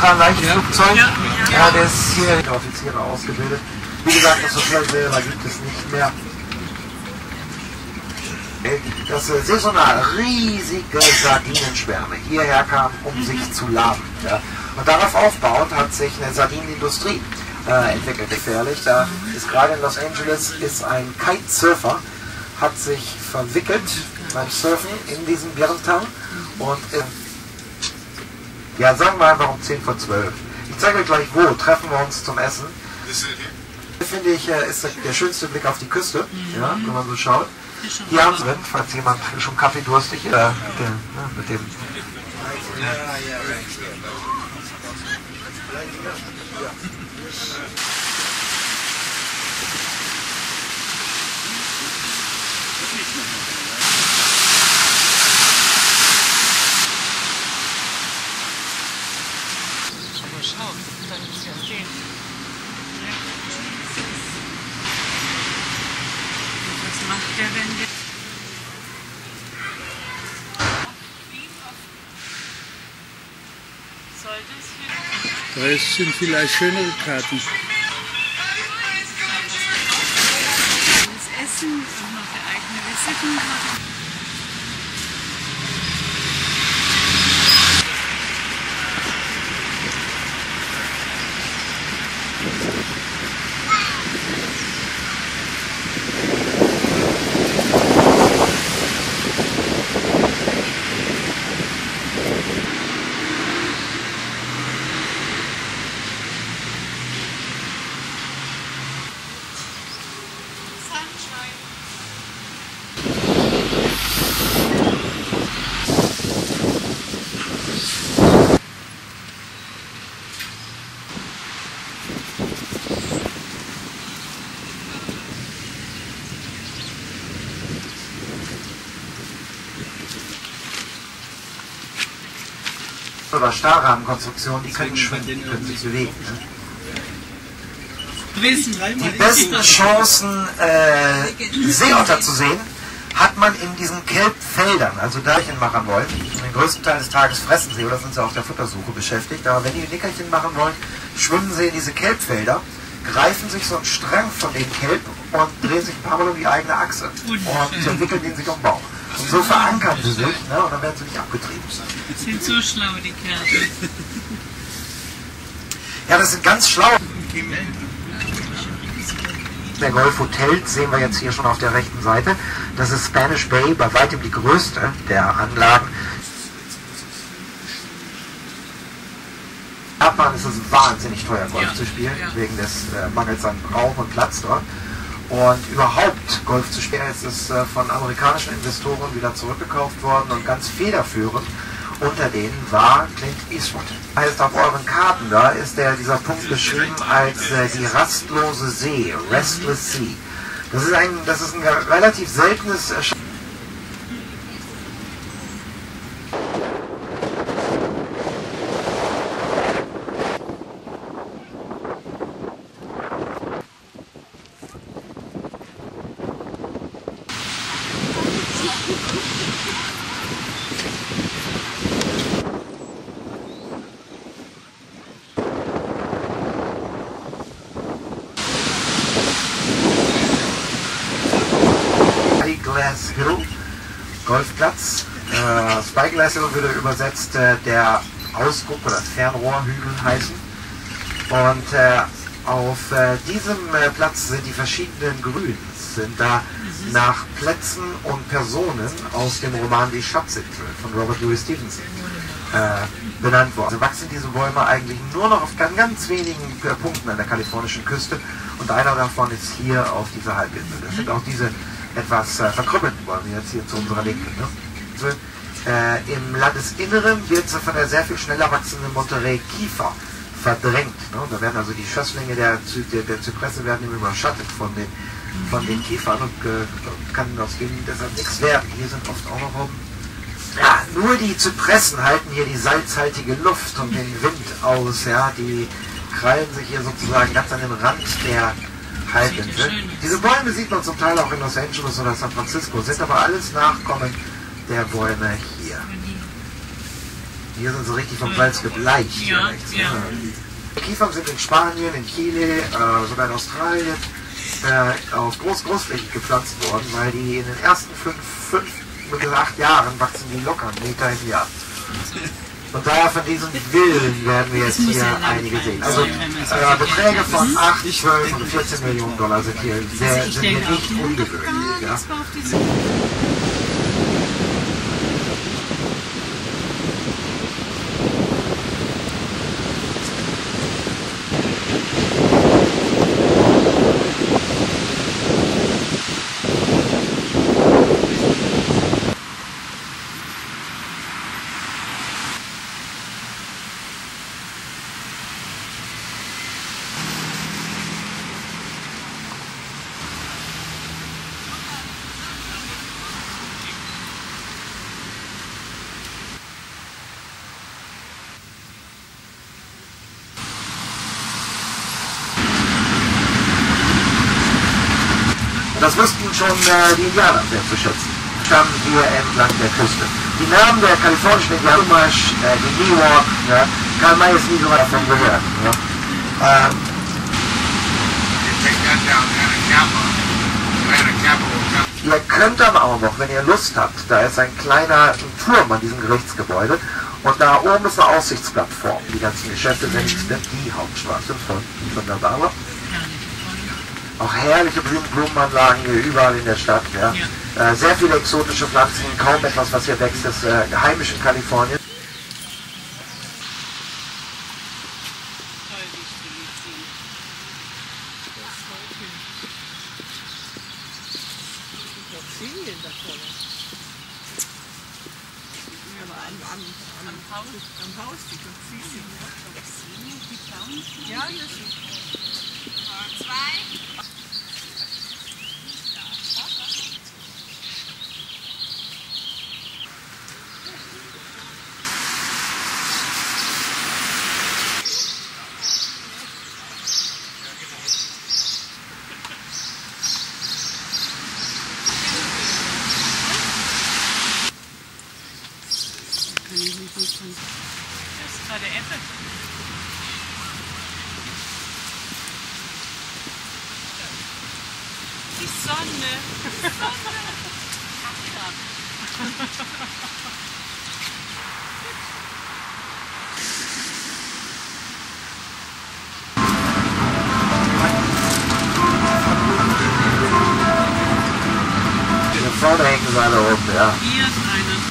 Ultraleichtflugzeug. Ja. ja, der ist hier Offiziere ausgebildet. Wie gesagt, das Hotel selber gibt es nicht mehr. Dass äh, so eine riesige Sardinenschwärme hierher kam, um sich zu laben. Ja. Und darauf aufbauend hat sich eine Sardinenindustrie äh, entwickelt, gefährlich. Da ist gerade in Los Angeles ist ein Kitesurfer, hat sich verwickelt beim Surfen in diesem Bärental und äh, ja, sagen wir einfach um 10 vor 12. Ich zeige euch gleich wo, treffen wir uns zum Essen. Hier finde ich, äh, ist der schönste Blick auf die Küste, ja, wenn man so schaut. Hier haben sie, falls jemand schon Kaffee durstig ist, äh, mit dem, ne, mit Da sind vielleicht schönere Karten. Essen und noch eigene Visitenkarte. Oder Stahlrahmenkonstruktionen, die können schwimmen, die können sich bewegen. Ne? Die besten Chancen, äh, Seeotter zu sehen, hat man in diesen Kelbfeldern, also da machen wollen. Den größten Teil des Tages fressen sie oder sind sie auf der Futtersuche beschäftigt. Aber wenn die Nickerchen machen wollen, schwimmen sie in diese Kelbfelder, greifen sich so einen Strang von dem Kelb und drehen sich ein paar Mal um die eigene Achse und wickeln den sich um den Bauch. Und so verankern sie sich ne, und dann werden sie nicht abgetrieben. Sind so schlau, die Kerle. Ja, das sind ganz schlau. Der Golf Hotel sehen wir jetzt hier schon auf der rechten Seite. Das ist Spanish Bay, bei weitem die größte der Anlagen. Japan ist es wahnsinnig teuer, Golf ja. zu spielen, ja. wegen des äh, Mangels an Raum und Platz dort. Und überhaupt Golf zu spielen ist es äh, von amerikanischen Investoren wieder zurückgekauft worden und ganz federführend unter denen war Clint Eastwood. Heißt auf euren Karten da ist der, dieser Punkt beschrieben als äh, die rastlose See, Restless Sea. Das ist ein, das ist ein relativ seltenes Erscheinungsbild Hill würde übersetzt äh, der Ausguck oder Fernrohrhügel heißen. Und äh, auf äh, diesem äh, Platz sind die verschiedenen Grüns, sind da nach Plätzen und Personen aus dem Roman Die Schatzinsel von Robert Louis Stevenson äh, benannt worden. Also wachsen diese Bäume eigentlich nur noch auf ganz, ganz wenigen Punkten an der kalifornischen Küste und einer davon ist hier auf dieser Halbinsel. Das sind auch diese etwas äh, verkrüppelten Bäume jetzt hier zu unserer Linken. Ne? Äh, Im Landesinneren wird sie von der sehr viel schneller wachsenden Monterey Kiefer verdrängt. Ne? Da werden also die Schösslinge der, der, der Zypresse werden überschattet von den, von den Kiefern und äh, kann aus denen deshalb nichts werden. Hier sind oft auch noch oben. Ja, nur die Zypressen halten hier die salzhaltige Luft und den Wind aus. Ja, die krallen sich hier sozusagen ganz an den Rand der Halbinsel. Diese Bäume sieht man zum Teil auch in Los Angeles oder San Francisco, sind aber alles Nachkommen der Bäume hier. Hier sind sie richtig vom Salz gebleicht. Ja, direkt, ja. ne? Die Kiefern sind in Spanien, in Chile, äh, sogar in Australien äh, auf groß, großflächig gepflanzt worden, weil die in den ersten fünf, fünf bis acht Jahren wachsen die locker einen Meter im Jahr. Und daher von diesen Villen werden wir jetzt hier einige sehen. Also äh, Beträge von hat. 8, 12 und 14 Millionen Dollar sind hier sehr, Also ich sind hier nicht ungewöhnlich. Ja. Das wussten schon äh, die Indianer sehr zu schätzen. Standen hier entlang der Küste. Die Namen der kalifornischen Indianer, Chumash, äh, die Miwok, ja, Karl May ist nie so weit davon gehört. Ja. Ähm, Ihr könnt aber auch noch, wenn ihr Lust habt, da ist ein kleiner Turm an diesem Gerichtsgebäude und da oben ist eine Aussichtsplattform. Die ganzen Geschäfte sind die Hauptstraße von, von der Bauer. Auch herrliche Blumen Blumenanlagen hier überall in der Stadt. Ja. Äh, sehr viele exotische Pflanzen, kaum etwas, was hier wächst, ist äh, heimisch in Kalifornien. toll, die Stilizien. Toxinien davon. Ja, aber am, am, am, Am Haus. am Haus die Toxinien. Die blauen Ja, das ist Das war der Apple. Die Sonne. Die Sonne. Ach, ja. Hier vorne hängen sie alle rum, ja. Hier ist einer.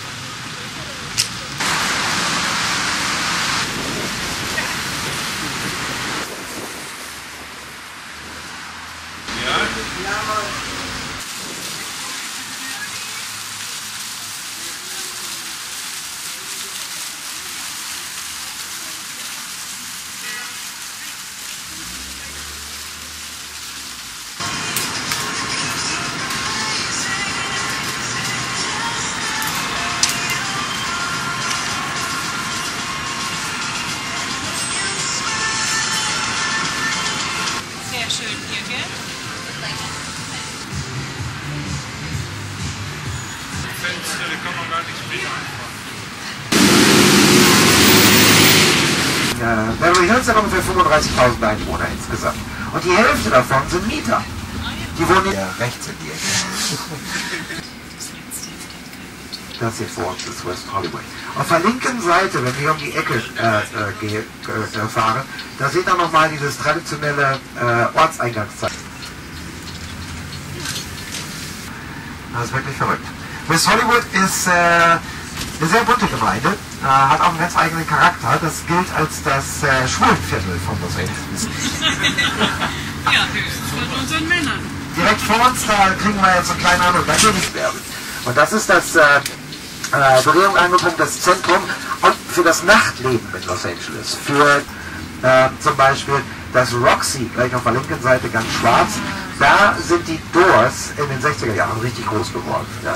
Uns ist West Hollywood. Auf der linken Seite, wenn wir um die Ecke äh, äh, geh- äh, fahren, da seht ihr nochmal dieses traditionelle äh, Ortseingangszeichen. Das ist wirklich verrückt. West Hollywood ist äh, eine sehr bunte Gemeinde, äh, hat auch einen ganz eigenen Charakter. Das gilt als das äh, Schwulenviertel von Los Angeles. Ja, von unseren Männern. direkt vor uns, da kriegen wir jetzt so einen kleinen Eindruck, nichts mehr. Und das ist das äh, Berührung angekommen, das Zentrum und für das Nachtleben in Los Angeles. Für äh, zum Beispiel das Roxy, gleich auf der linken Seite ganz schwarz, da sind die Doors in den 60er Jahren richtig groß geworden. Ja.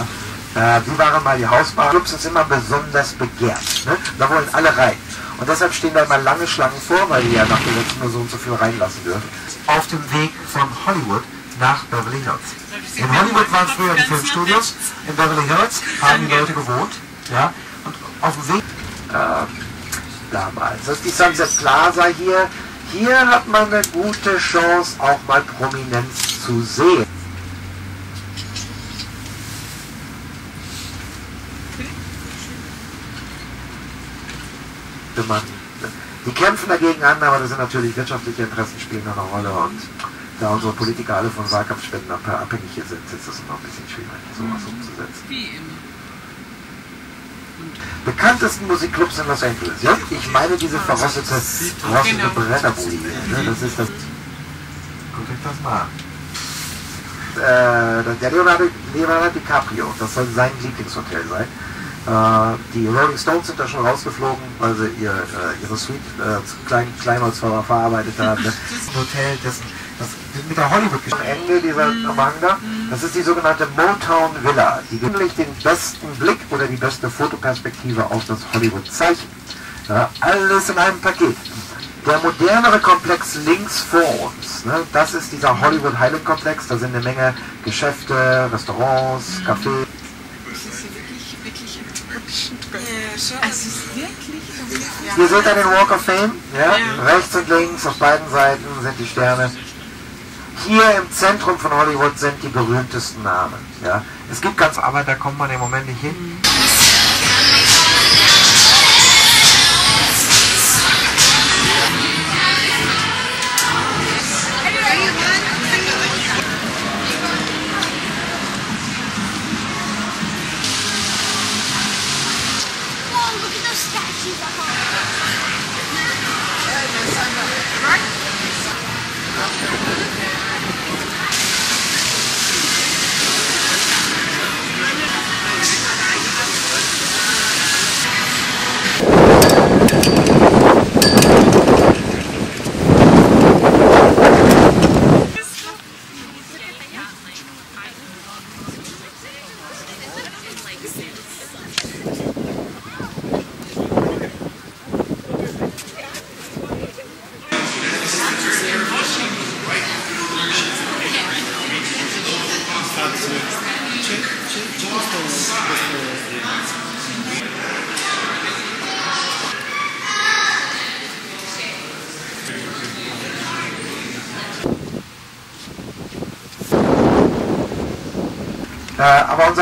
Äh, die waren mal die Hausbar. Clubs sind immer besonders begehrt. Ne? Da wollen alle rein. Und deshalb stehen da immer lange Schlangen vor, weil die ja nach Gesetz nur so und so viel reinlassen dürfen. Auf dem Weg von Hollywood nach Beverly Hills. In Hollywood waren früher die Filmstudios, in Beverly Hills haben die Leute gewohnt. Ja? Und auf dem Weg äh, damals. Das ist die Sunset Plaza hier. Hier hat man eine gute Chance, auch mal Prominenz zu sehen. Man, die kämpfen dagegen an, aber das sind natürlich wirtschaftliche Interessen spielen da eine Rolle und da unsere Politiker alle von Wahlkampfspenden abhängig sind, ist es noch ein bisschen schwierig, sowas umzusetzen. Wie immer. bekanntesten Musikclubs in Los Angeles. Ja, ich meine diese verrostete, verrostete Genau. Brennerbude. Ne? Das ist das. Guckt euch das mal an. Äh, der Leonardo, Leonardo DiCaprio, das soll sein Lieblingshotel sein. Äh, die Rolling Stones sind da schon rausgeflogen, weil sie ihr, äh, ihre Suite äh, klein, Kleinholz ver verarbeitet haben. Das Hotel, das, das mit der hollywood am Ende dieser Manga, das ist die sogenannte Motown Villa, die wirklich den besten Blick oder die beste Fotoperspektive auf das Hollywood-Zeichen. Ja, alles in einem Paket. Der modernere Komplex links vor uns, ne, das ist dieser Hollywood Highland Komplex. Da sind eine Menge Geschäfte, Restaurants, Cafés. Ja. Es ist wirklich Ihr seht da den Walk of Fame. Ja? Rechts und links auf beiden Seiten sind die Sterne. Hier im Zentrum von Hollywood sind die berühmtesten Namen. Ja? Es gibt ganz, aber da kommt man im Moment nicht hin.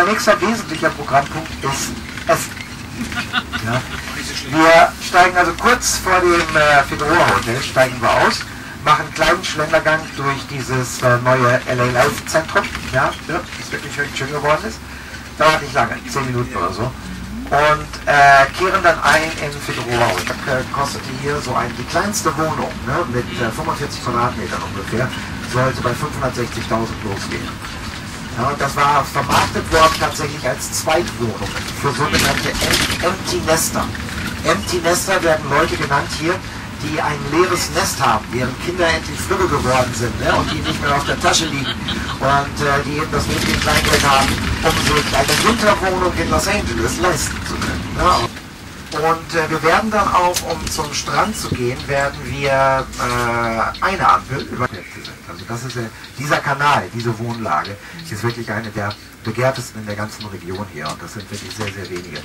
Unser nächster wesentlicher Programmpunkt ist Essen. Ja. Wir steigen also kurz vor dem äh, Figueroa Hotel, steigen wir aus, machen einen kleinen Schlendergang durch dieses äh, neue LA Life Zentrum, ja, ja, das wirklich schön geworden ist. Dauert nicht lange, 10 Minuten oder so. Und äh, kehren dann ein in Figueroa Hotel. Äh, kostete hier so ein, die kleinste Wohnung ne, mit äh, 45 Quadratmetern ungefähr, sollte bei 560.000 losgehen. Ja, das war vermarktet worden tatsächlich als Zweitwohnung für sogenannte Em- Empty Nester. Empty Nester werden Leute genannt hier, die ein leeres Nest haben, deren Kinder endlich flügge geworden sind ne, und die nicht mehr auf der Tasche liegen und äh, die eben das nötige Kleingeld haben, um sich eine Winterwohnung in Los Angeles leisten zu können. Ne. Und äh, wir werden dann auch, um zum Strand zu gehen, werden wir äh, eine Ampel über. Also das ist äh, dieser Kanal, diese Wohnlage, ist wirklich eine der begehrtesten in der ganzen Region hier. Und das sind wirklich sehr, sehr wenige.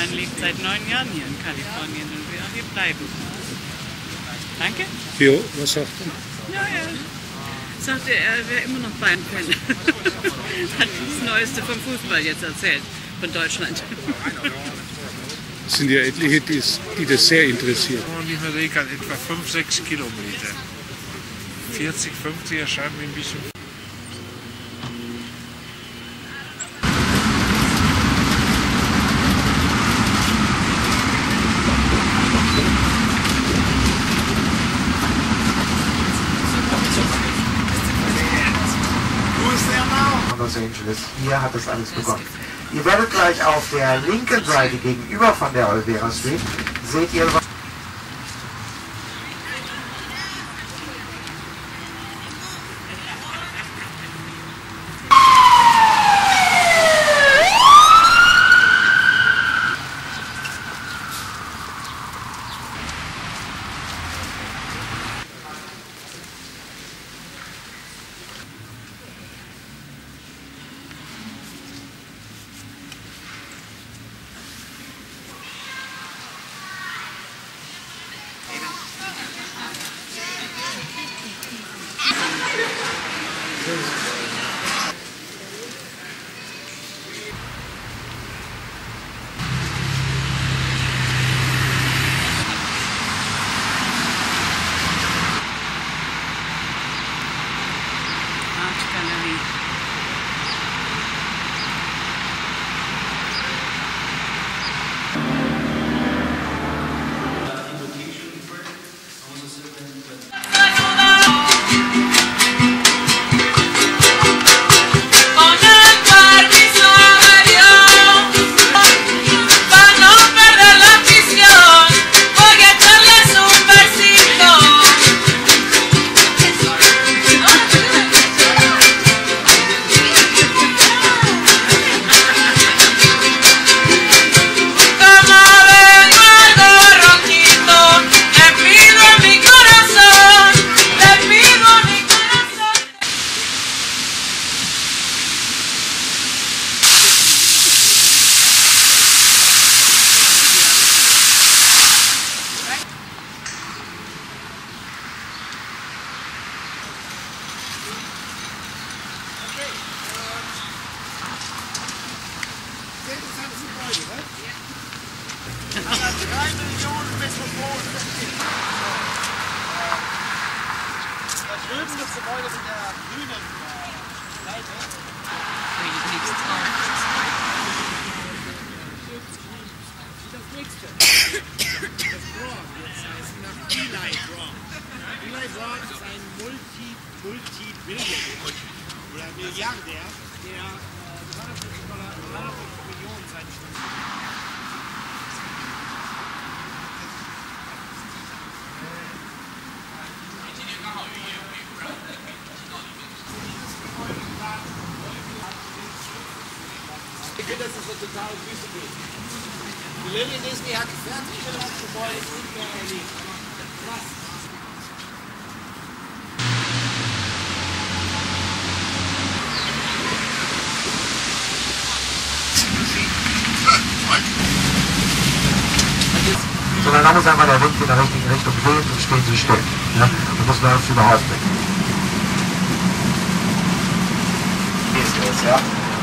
Mann lebt seit neun Jahren hier in Kalifornien und will auch hier bleiben. Danke. Jo, was sagt er? Ja, ja. Sagte er, wäre immer noch Bayern-Fan. Hat das Neueste vom Fußball jetzt erzählt, von Deutschland. Es sind ja etliche, die, die das sehr interessiert. Und ich überlege an etwa 5, 6 Kilometer. 40, 50 erscheint mir ein bisschen von Los Angeles. Hier hat das alles begonnen. Ihr werdet gleich auf der linken Seite gegenüber von der Olvera Street, seht ihr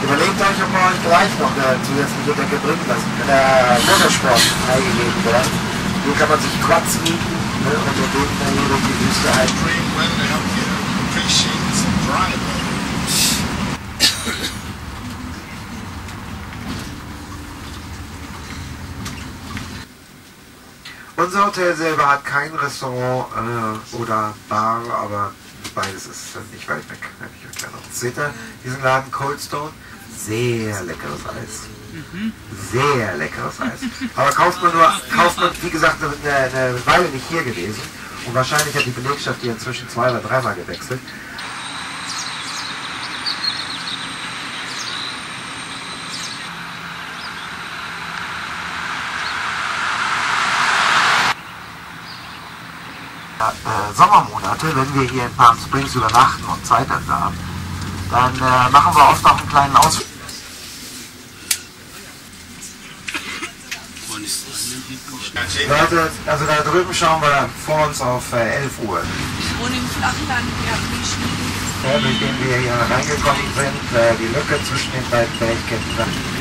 Überlegt euch, ob wir euch gleich noch eine zusätzliche Decke bringen lassen. Wenn der Motorsport freigegeben wird, hier kann man sich Quads mieten ne? und mit denen dann hier durch die Wüste weather. Unser Hotel selber hat kein Restaurant äh, oder Bar, aber beides ist äh, nicht weit weg. Kann ich euch gleich noch. Seht ihr diesen Laden Cold Stone? Sehr leckeres Eis. Sehr leckeres Eis. Aber kauft man nur, kauft man, wie gesagt, eine, eine Weile nicht hier gewesen. Und wahrscheinlich hat die Belegschaft hier inzwischen zwei oder dreimal gewechselt. äh, Sommermonate, wenn wir hier in Palm Springs übernachten und Zeit dafür haben, dann äh, machen wir oft auch einen kleinen Ausflug. Leute, also da drüben schauen wir vor uns auf äh, 11 Uhr. Und im Flachland, ja, Der, durch den wir hier reingekommen sind, äh, die Lücke zwischen den beiden Bergketten.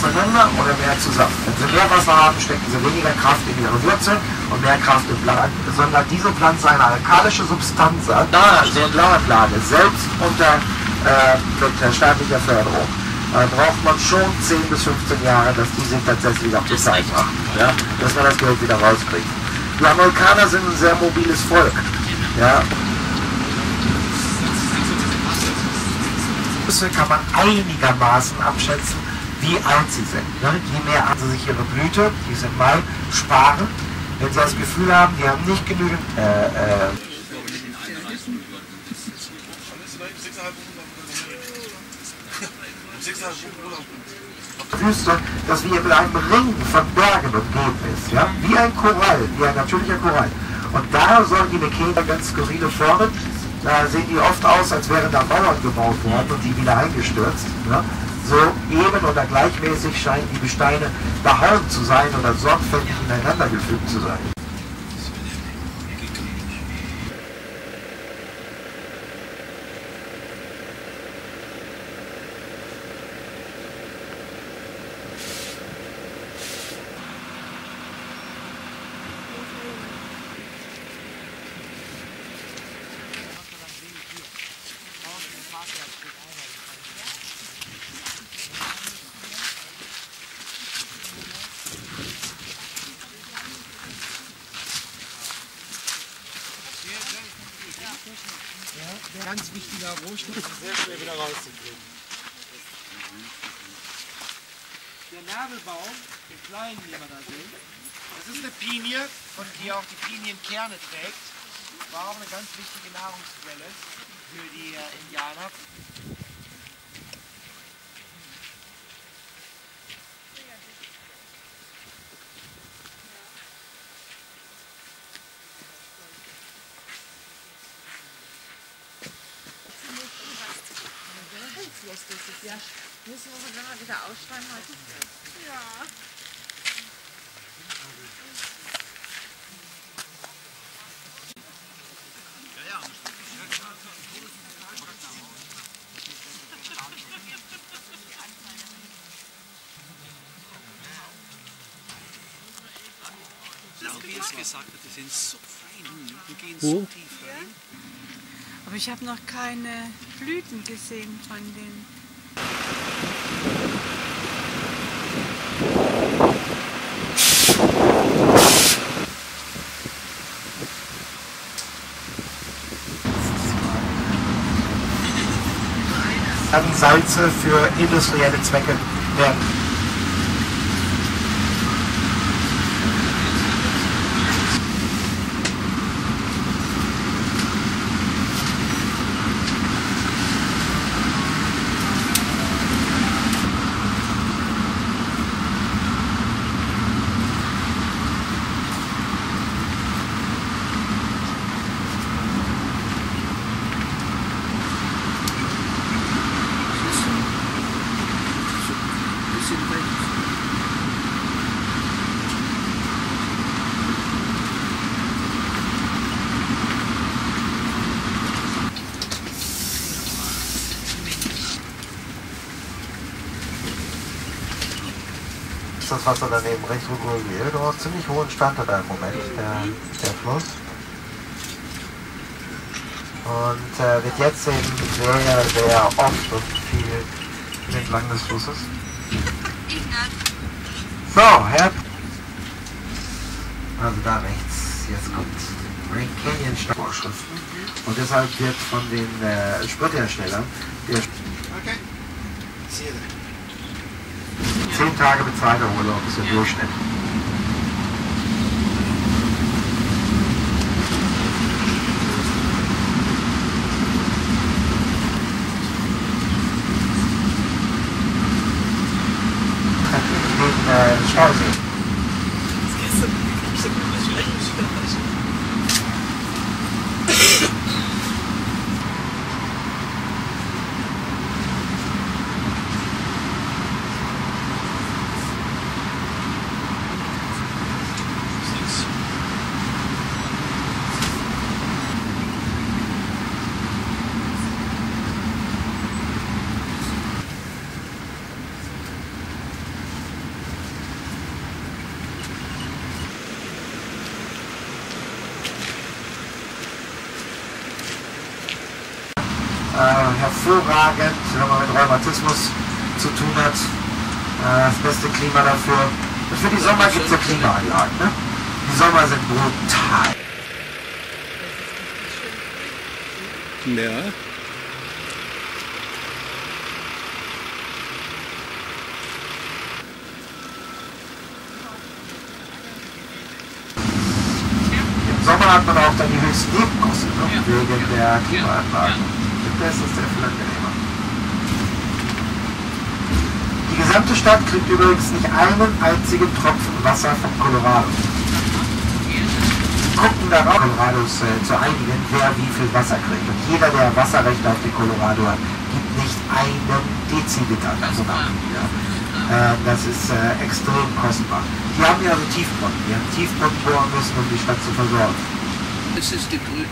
Auseinander oder mehr zusammen. Wenn sie mehr Wasser haben, stecken sie weniger Kraft in ihre Wurzeln und mehr Kraft in Blatt. Sondern diese Pflanze eine alkalische Substanz hat, da so in Lauerlage, selbst unter äh, äh, staatlicher Förderung, äh, braucht man schon 10 bis 15 Jahre, dass die sich tatsächlich auf die Zeit machen. Ja? Dass man das Geld wieder rauskriegt. Die Amerikaner sind ein sehr mobiles Volk. Ja? Kann man einigermaßen abschätzen, wie alt sie sind. Ne? Je mehr sie sich ihre Blüte, die sind mal, sparen. Wenn sie das Gefühl haben, die haben nicht genügend äh, äh, Wüste, dass wir mit einem Ring von Bergen umgeben ist, ja? wie ein Korall, wie ein natürlicher Korall. Und da sollen die Mekene ganz skurrile Formen, da sehen die oft aus, als wären da Mauern gebaut worden und die wieder eingestürzt. Ja? So eben oder gleichmäßig scheinen die Gesteine behauen zu sein oder sorgfältig ineinander gefügt zu sein. Kleinen, den wir da sehen, das ist eine Pinie, von die auch die Pinienkerne trägt. War auch eine ganz wichtige Nahrungsquelle für die äh, Indianer. Ja, müssen wir mal wieder ausschreiben heute? Ja. Gesagt hat, die sind so fein und gehen Wo? so tief rein. Aber ich habe noch keine Blüten gesehen von den. werden Salze für industrielle Zwecke werden. Das Wasser daneben recht reguliert, aber ziemlich hohen Stand hat im Moment, der, der Fluss. Und äh, wird jetzt eben sehr, sehr oft und viel entlang des Flusses. So, Herr. Also da rechts, jetzt kommt Grand Canyon Vorschriften und deshalb wird von den äh, Spritherstellern der Okay. See you then. 10 Tage bezahlter Urlaub ist der Durchschnitt. Den äh, Stausee. hervorragend, wenn man mit Rheumatismus zu tun hat. Äh, das beste Klima dafür. Und für die Sommer gibt es ja Klimaanlagen. Ne? Die Sommer sind brutal. Ja. Im Sommer hat man auch dann die höchsten Nebenkosten ne? wegen der Klimaanlagen. Das ist sehr viel angenehmer. Die gesamte Stadt kriegt übrigens nicht einen einzigen Tropfen Wasser vom Colorado. Die gucken darauf, Colorados äh, zu einigen, wer wie viel Wasser kriegt. Und jeder, der Wasserrechte auf den Colorado hat, gibt nicht einen Deziliter davon ab. Ja. Äh, das ist äh, extrem kostbar. Die haben ja so Tiefbrunnen. Die haben Tiefbrunnen bohren müssen, um die Stadt zu versorgen. Das ist die, Brü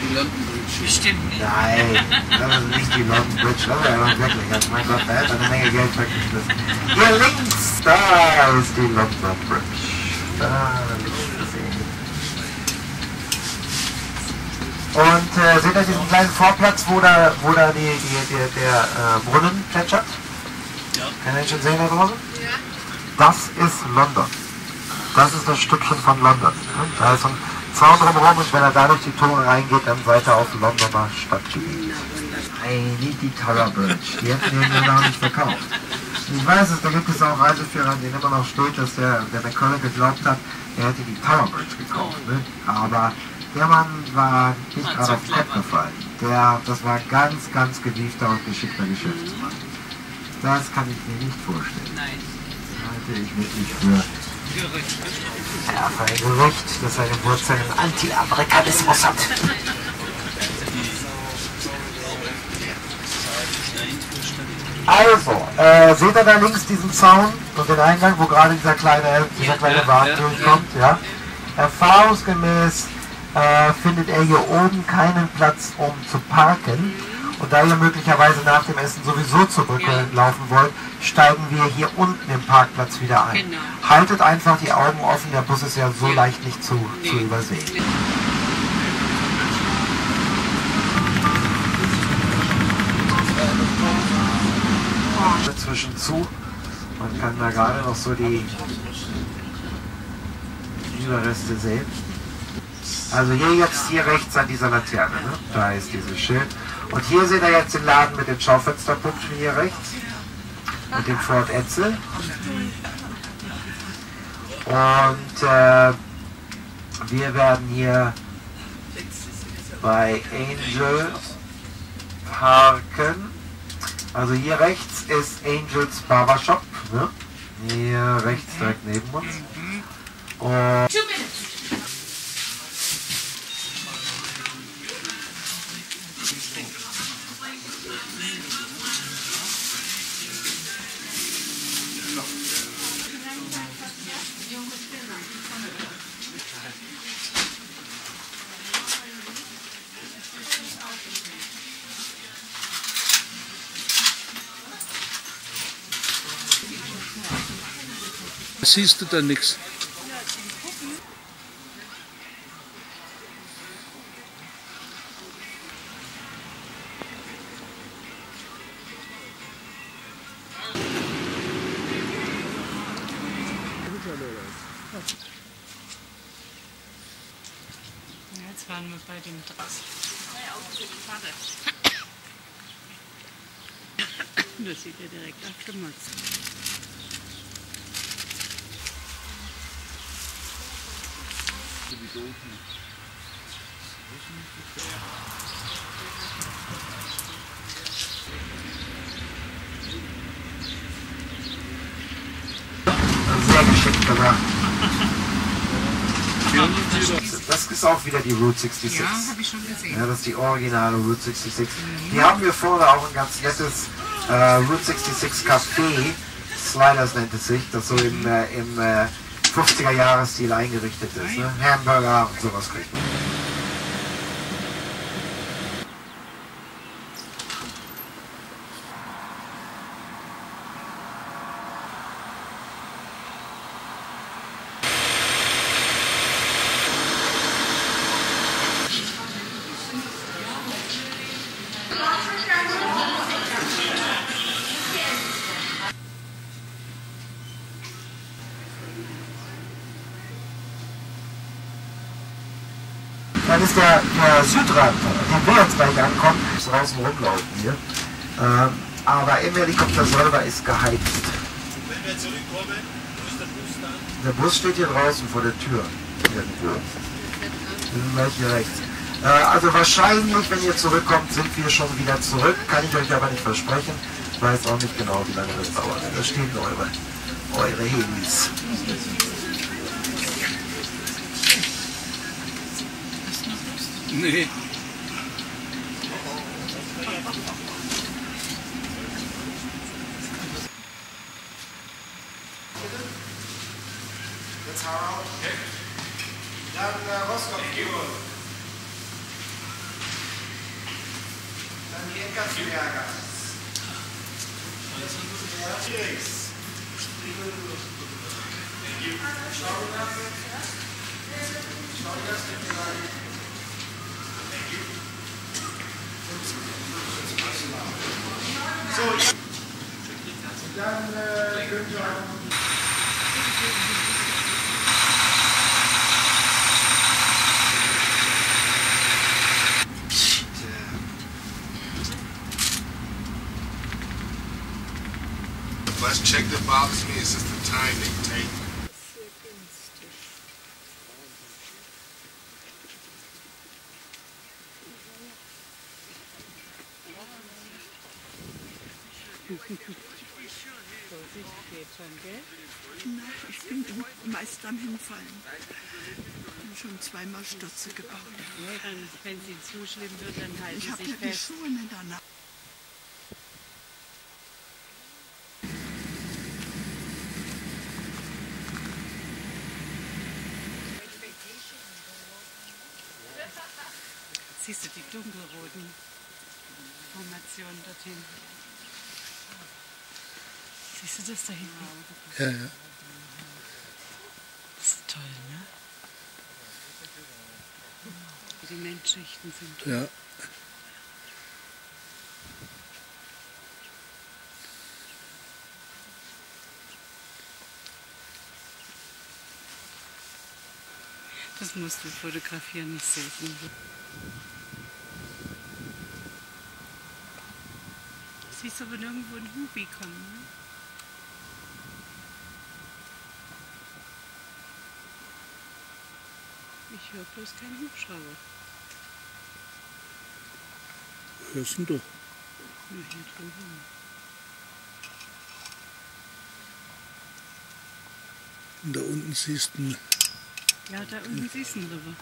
die London Bridge. Bestimmt nicht. Nein, das ist nicht die London Bridge. Das wäre ja wirklich, also mein Gott, da hätte eine Menge Geld weggeschmissen. Hier links, da ist die London Bridge. Da links gesehen. Und äh, seht ihr diesen kleinen Vorplatz, wo da, wo da die, die, die, der äh, Brunnen plätschert? Ja. Kann ihr schon sehen da draußen? Das ist London. Das ist das Stückchen von London. Da ist so ein Zaun drumherum und wenn er da durch die Tore reingeht, dann seid ihr auf Londoner Stadtgebiet. Nein, nicht die Tower Bridge. Die hätten den ja noch nicht verkauft. Ich weiß es, da gibt es auch Reiseführer, an denen immer noch steht, dass der, der McCullough geglaubt hat, er hätte die Tower Bridge gekauft. Ne? Aber der Mann war nicht gerade auf den Kopf gefallen. Der, das war ein ganz, ganz gewiefter und geschickter Geschäftsmann. Das kann ich mir nicht vorstellen. Nein. halte ich wirklich für. Ja, für ein Gerücht, das seine Wurzeln im Anti-Amerikanismus hat. Also, äh, seht ihr da links diesen Zaun und den Eingang, wo gerade dieser kleine, dieser kleine Wagen durchkommt? Ja. Erfahrungsgemäß äh, findet er hier oben keinen Platz, um zu parken. Und da ihr möglicherweise nach dem Essen sowieso zur Brücke laufen wollt, steigen wir hier unten im Parkplatz wieder ein. Genau. Haltet einfach die Augen offen, der Bus ist ja so leicht nicht zu, zu übersehen. Zwischen zu. Man kann da gerade noch so die Überreste sehen. Also hier jetzt hier rechts an dieser Laterne, ne? da ist dieses Schild. Und hier seht ihr jetzt den Laden mit den Schaufensterpunkten hier rechts. Mit dem Fort Etzel. Und äh, wir werden hier bei Angel parken. Also hier rechts ist Angels Barbershop. Ne? Hier rechts direkt neben uns. Und Siehst du da nichts? Jetzt waren wir bei dem Drass. Das sieht ja direkt abgemotzt. sehr geschickt gemacht. Das ist auch wieder die Route 66. Ja, habe ich schon gesehen. Ja, das ist die originale Route 66. Die haben wir vorne auch ein ganz nettes äh, Route 66 Café, Sliders nennt es sich, das so im, äh, im äh, 50er Jahresstil eingerichtet ist. Ne? Hamburger und sowas kriegt man. Draußen rumlaufen hier. Ähm, aber im Helikopter selber ist geheizt. Wenn wir zurückkommen, wo ist der Bus dann? Der Bus steht hier draußen vor der Tür. Irgendwo. Wir sind gleich hier rechts. Äh, also wahrscheinlich, wenn ihr zurückkommt, sind wir schon wieder zurück. Kann ich euch aber nicht versprechen. Ich weiß auch nicht genau, wie lange das dauert. Da stehen eure, eure Helis. Nee. Jetzt Harald. Dann äh, Roskopf. Dann die Eckersberger. Felix. So, ja. Und dann äh, könnt ihr auch Let's check that bothers me is just the time they take. Na, ich bin im- meist am Hinfallen. Ich habe schon zweimal Stürze gebaut. Ja, dann, wenn sie zu schlimm wird, dann halten Ich habe sie ja sich die fest. Schuhe in der Nacht. Siehst du die dunkelroten Formationen dorthin? Siehst du das da hinten? Ja, ja. Das ist toll, die Menschschichten sind. Ja. Das musst du fotografieren, nicht. Siehst aber nirgendwo ein Hubi kommen, ne? Ich höre bloß keinen Hubschrauber. Hörst du. Und da unten siehst du einen Ja, da unten siehst du ihn rüber.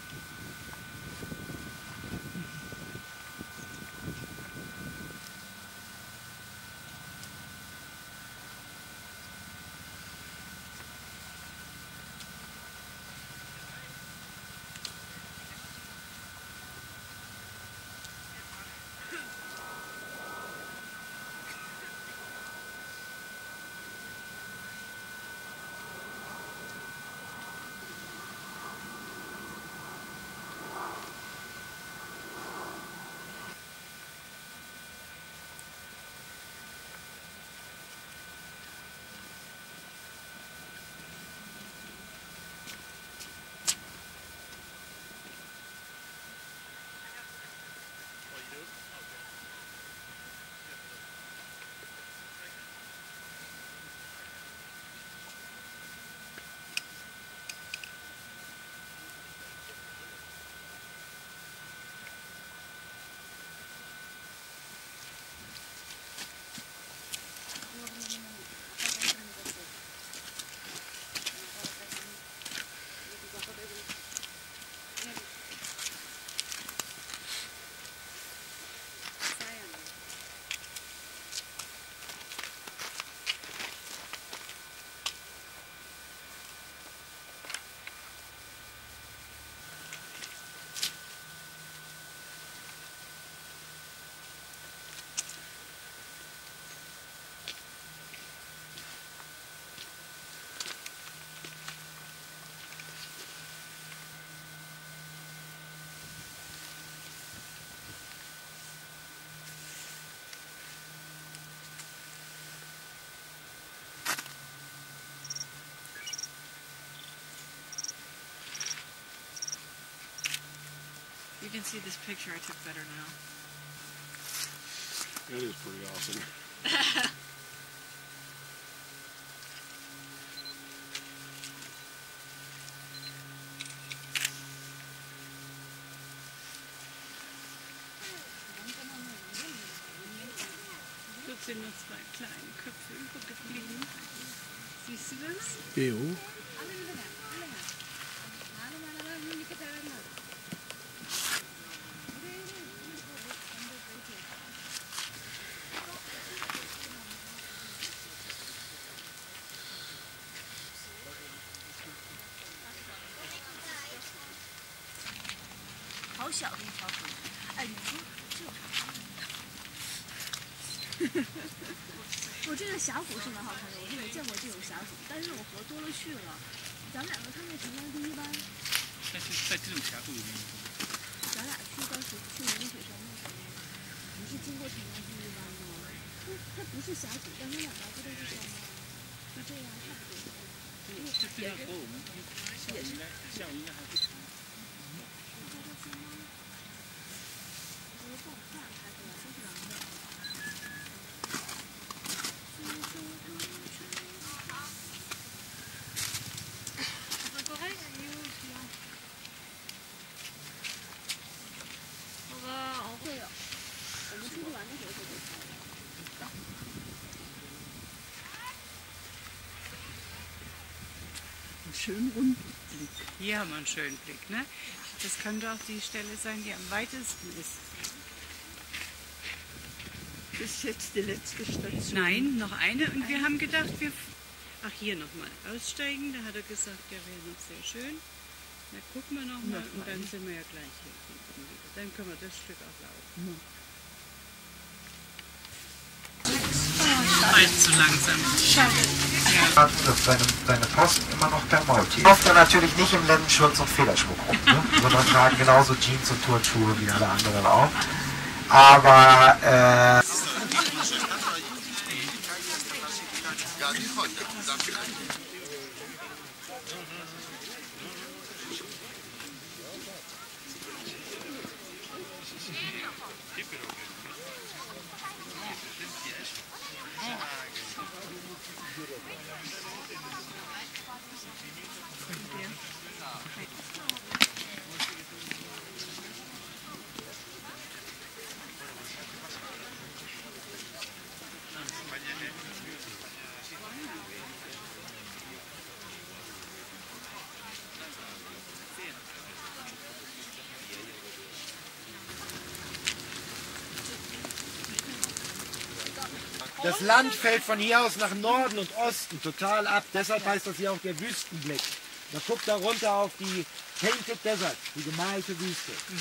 Can see this picture I took better now. That is pretty awesome. Dort sind noch zwei kleine Köpfe übergeblieben. Siehst du das? Jo. 我这个峡谷是蛮好看的，我就没见过这种峡谷，但是我河多了去了。咱们两个看那长江第一班，但是在这种峡谷里面，咱俩去当时去云雪山那时候，不是经过长江第一班吗？它它不是峡谷，但它两边不都是山吗？就这样差不多。这这样和我们下午应该下午应该还 Schönen Rundblick. Hier haben wir einen schönen Blick, ne? Das könnte auch die Stelle sein, die am weitesten ist. Das ist jetzt die letzte Station. Nein, noch eine. Und wir haben gedacht, wir. Ach, hier nochmal aussteigen. Da hat er gesagt, der wäre noch sehr schön. Da gucken wir nochmal Noch und dann sind wir ja gleich hier. Dann können wir das Stück auch laufen. Bald zu langsam. Hat seine, seine Posten immer noch per Maultier. Läuft er natürlich nicht im Lendenschurz und Federschmuck rum, ne? sondern tragen genauso Jeans und Turnschuhe wie alle anderen auch. Aber äh, Land fällt von hier aus nach Norden und Osten total ab. Deshalb heißt das hier auch der Wüstenblick. Man guckt da runter auf die Painted Desert, die gemalte Wüste. Kind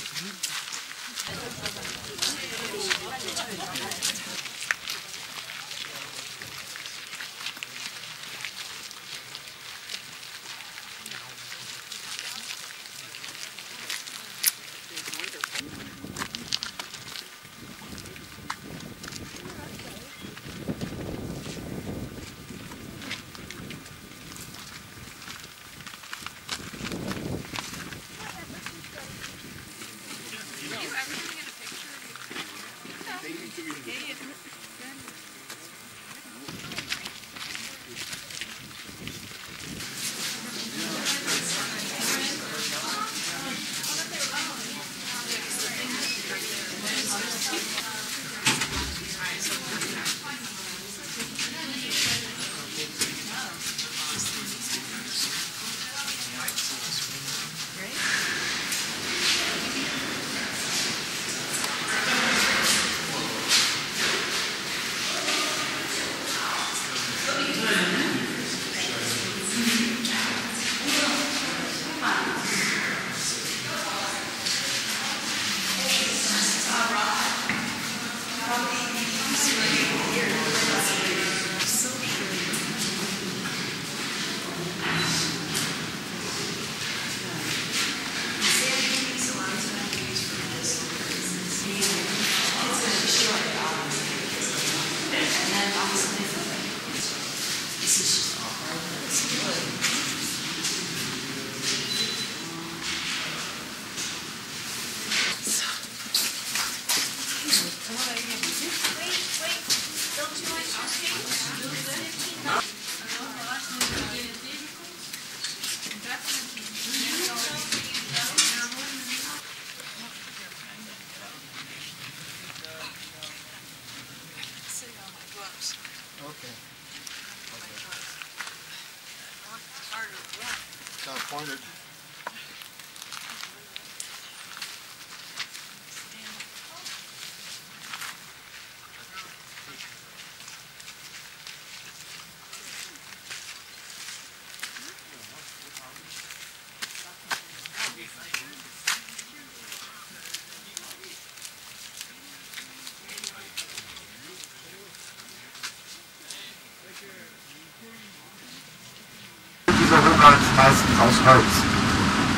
meistens aus Holz.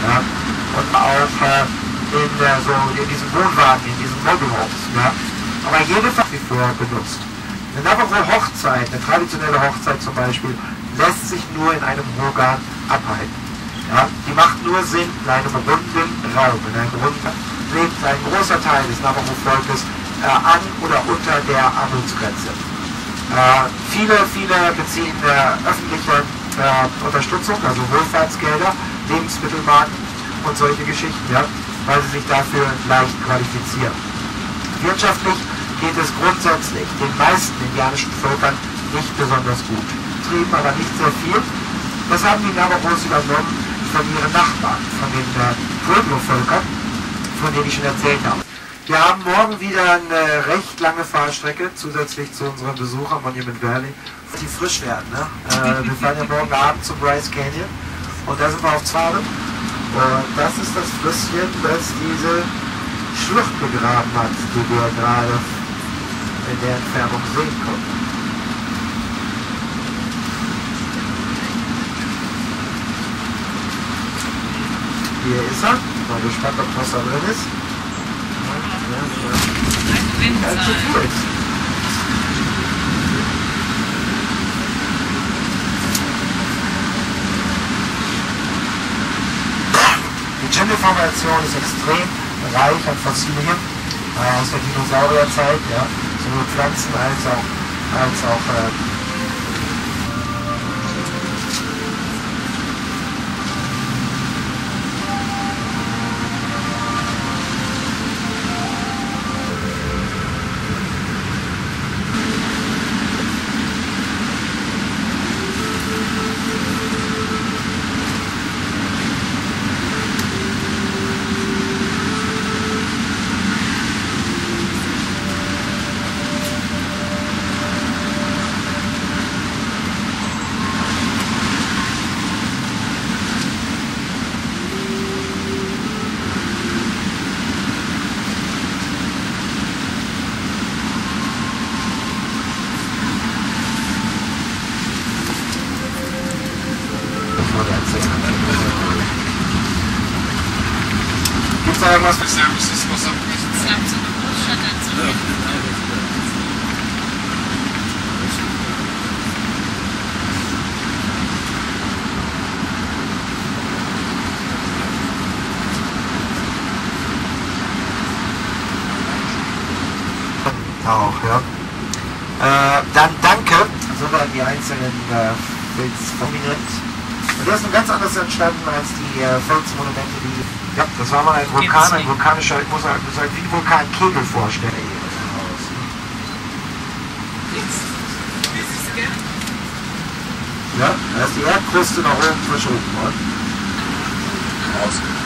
Ja? Und auch äh, in, äh, so, in diesen Wohnwagen, in diesen Modelhomes. Ja? Aber jede Fach wie vorher benutzt. Eine Navajo-Hochzeit, eine traditionelle Hochzeit zum Beispiel, lässt sich nur in einem Hogan abhalten. Ja? Die macht nur Sinn in einem runden Raum, in einem runden lebt ein großer Teil des Navajo-Volkes äh, an oder unter der Armutsgrenze. Äh, viele, viele beziehen äh, öffentliche äh, Unterstützung, also Wohlfahrtsgelder, Lebensmittelmarken und solche Geschichten, ja, weil sie sich dafür leicht qualifizieren. Wirtschaftlich geht es grundsätzlich den meisten indianischen Völkern nicht besonders gut. Trieben aber nicht sehr viel. Das haben die Navajos übernommen von ihren Nachbarn, von den äh, Pueblo-Völkern, von denen ich schon erzählt habe. Wir haben morgen wieder eine recht lange Fahrstrecke, zusätzlich zu unserem Besuch am Monument Valley, die frisch werden. Ne? Äh, wir fahren ja morgen Abend zum Bryce Canyon und da sind wir auf Zwarum. Und das ist das Flüsschen, das diese Schlucht begraben hat, die wir gerade in der Entfernung sehen konnten. Hier ist er. Mal gespannt, ob Wasser drin ist. Ja, zu viel ist. Die Cheney-Formation ist extrem reich an Fossilien äh, aus der Dinosaurierzeit, ja, sowohl Pflanzen als auch, als auch äh, Gibt es da irgendwas? San Francisco something. Auch, ja. Äh, dann danke, so waren die einzelnen äh, Filz prominent. Und der ist nun ganz anders entstanden als die äh, Volksmonumente, die. Ja, das war mal ein Vulkan, ein vulkanischer, ich muss sagen, muss wie ein Vulkankegel vorstellen. Ja, da ist die Erdkruste nach oben verschoben worden. Hinter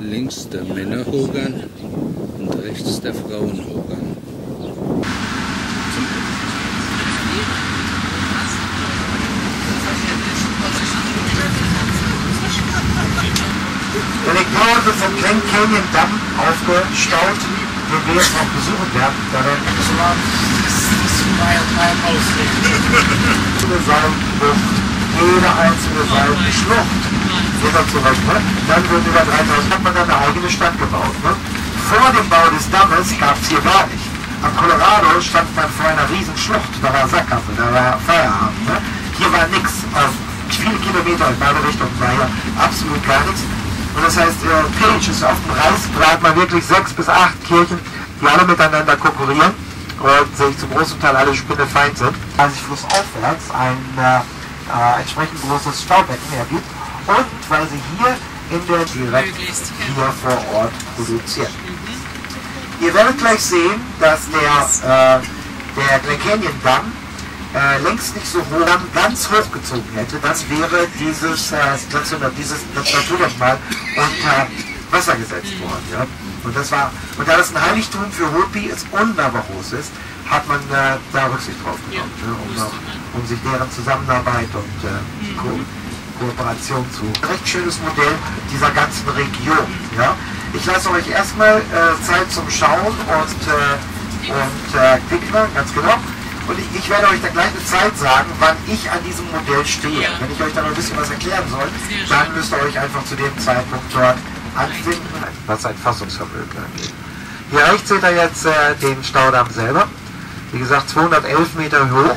Links der Männerhogan und rechts der Frauenhogan. Der wird vom Grand Canyon Damm aufgestaut, den wir jetzt noch besuchen werden. Da werden wir haben. Jede Seitenbucht, jede einzelne Seitenschlucht wird da zurück. Ne? Dann wird über 3000 hat man dann eine eigene Stadt gebaut. Ne? Vor dem Bau des Dammes gab es hier gar nicht. Am Colorado stand man vor einer riesen Schlucht, da war Sackgasse, da war Feierabend. Ne? Hier war nichts. Auf viele Kilometer in beide Richtungen war hier absolut gar nichts. Und das heißt, äh, Page ist auf dem Reißbrett mal wirklich sechs bis acht Kirchen, die alle miteinander konkurrieren und sich zum großen Teil alle spinnefeind sind. Weil sich flussaufwärts ein äh, äh, entsprechend großes Staubecken hergibt und weil sie hier in der direkt hier vor Ort produzieren. Ihr werdet gleich sehen, dass der, äh, der Glen Canyon Damm äh, längst nicht so hoch, dann ganz hochgezogen hätte, dann wäre dieses, äh, dieses Naturdenkmal unter Wasser gesetzt worden. Ja? Und, das war, und da das ein Heiligtum für Hopi ist und Navajos ist, hat man äh, da Rücksicht drauf genommen, ne? um, noch, um sich deren Zusammenarbeit und äh, Ko Kooperation zu. Recht schönes Modell dieser ganzen Region. Ja? Ich lasse euch erstmal äh, Zeit zum Schauen und, äh, und äh, klicken, ganz genau. Und ich, ich, werde euch dann gleich eine Zeit sagen, wann ich an diesem Modell stehe. Ja. Wenn ich euch dann noch ein bisschen was erklären soll, dann müsst ihr euch einfach zu dem Zeitpunkt dort anfinden, was ein Fassungsvermögen angeht. Hier rechts seht ihr jetzt äh, den Staudamm selber. Wie gesagt, 211 Meter hoch.